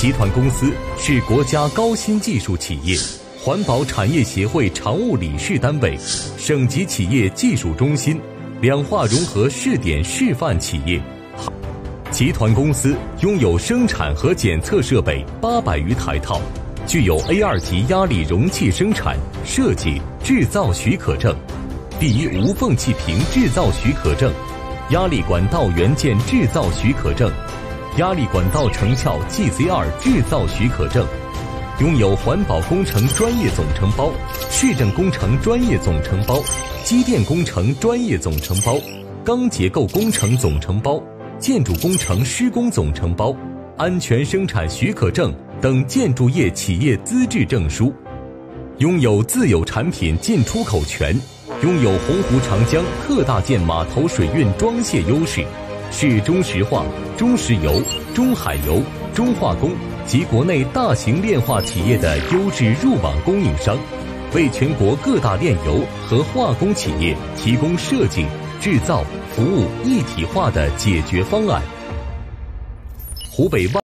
集团公司是国家高新技术企业、环保产业协会常务理事单位、省级企业技术中心、两化融合试点示范企业。集团公司拥有生产和检测设备八百余台套，具有 A 二级压力容器生产、设计、制造许可证，第一无缝气瓶制造许可证，压力管道元件制造许可证。压力管道成鞘 GZ2 制造许可证，拥有环保工程专业总承包、市政工程专业总承包、机电工程专业总承包、钢结构工程总承包、建筑工程施工总承包、安全生产许可证等建筑业企业资质证书，拥有自有产品进出口权，拥有洪湖长江特大件码头水运装卸优势。是中石化、中石油、中海油、中化工及国内大型炼化企业的优质入网供应商，为全国各大炼油和化工企业提供设计、制造、服务一体化的解决方案。湖北万。